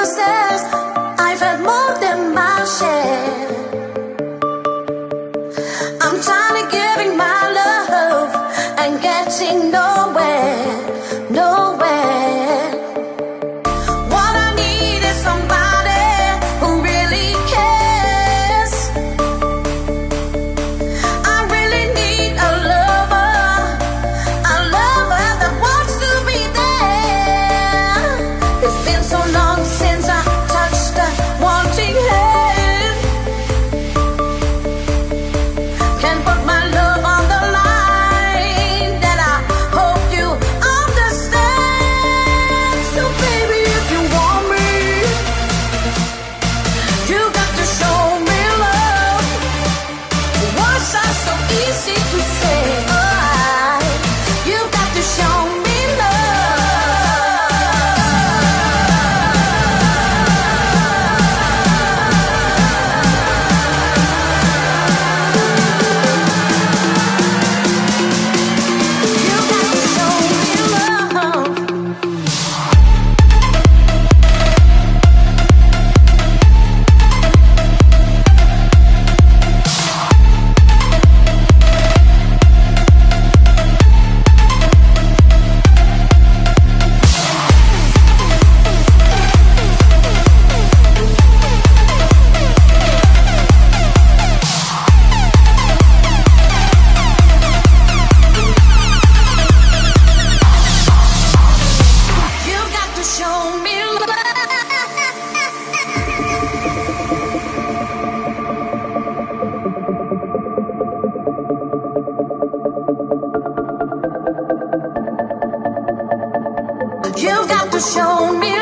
promises. shown me